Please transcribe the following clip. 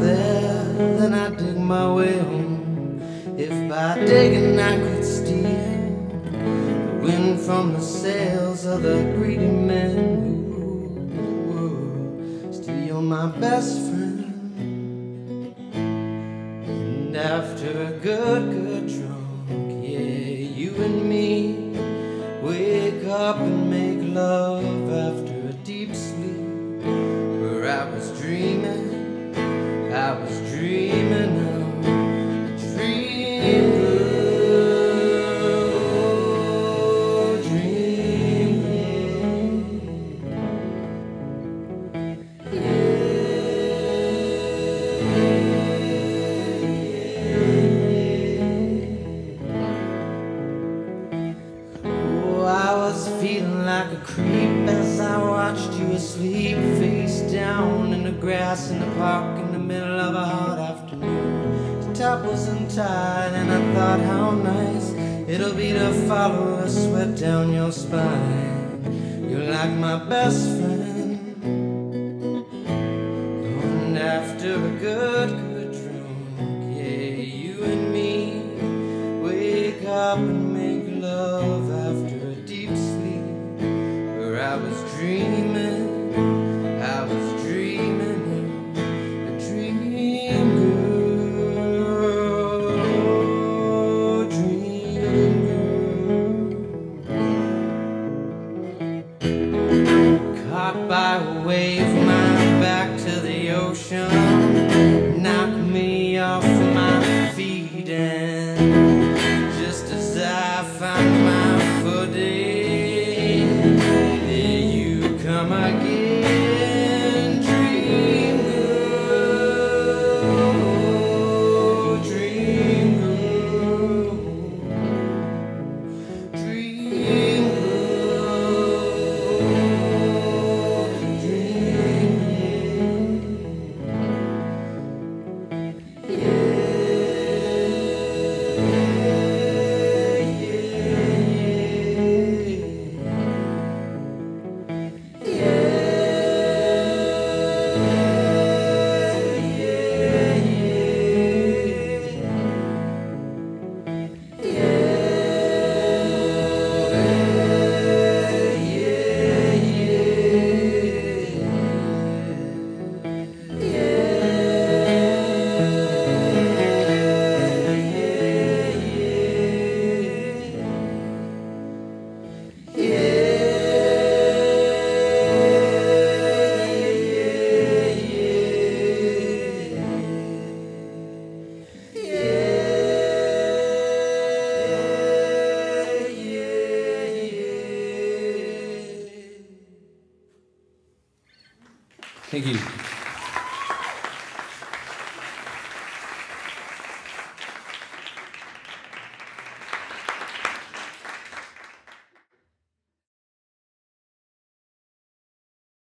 there. Then I dig my way home. If by digging I could steal the wind from the sails of the greedy men who steal my best friend. And after a good, good drunk, yeah, you and me wake up and make love after a deep sleep where I was dreaming, I was dreaming of Oh, I was feeling like a creep as I watched you asleep, face down in the grass in the park in the middle of a hot afternoon. The top was untied, and I thought how nice it'll be to follow a sweat down your spine. You're like my best friend. And after a good, good drunk, yeah, you and me wake up and make love by a wave, my back to the ocean, knock me off my feet, and